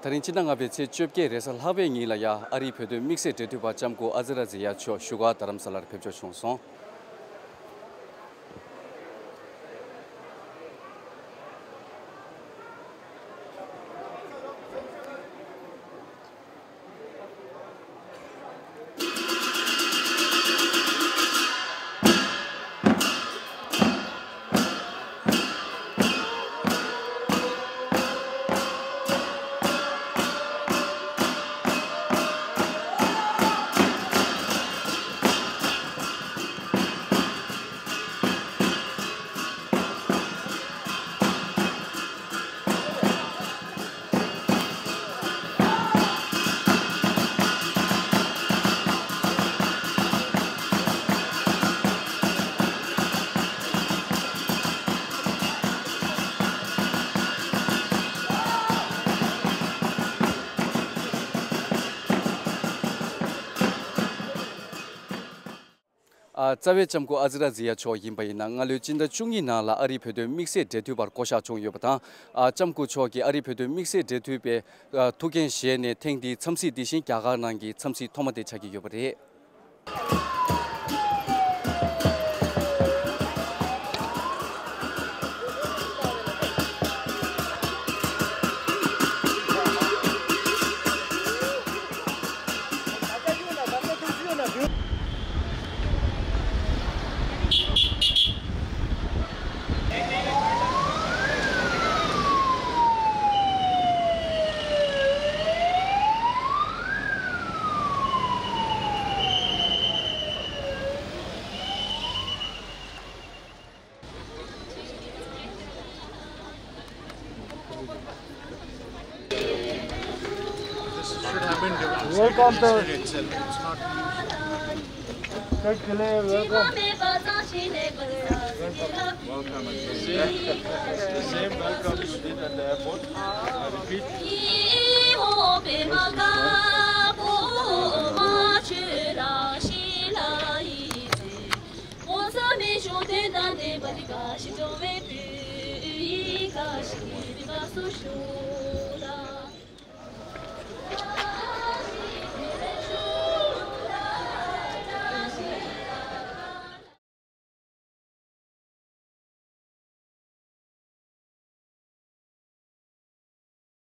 Tarin chidanga nga che chöpke resa lhabe ngi la ya ari phedu mikse tetu pa chamko azra ziya cho shuga taram salar phepcho chhongsong tsawe chamko azra ziya cho yinbayi na nga lu chinda chungi na la ari phedo mikse detu bar kosha chung yo bata chamko cho ki ari phedo mikse detu pe thugen she ne thengdi chamsi dishin kya ga nang chamsi thomate chagi yo bare Welcome to Welcome. Welcome again. the same welcome you did at the airport. I repeat social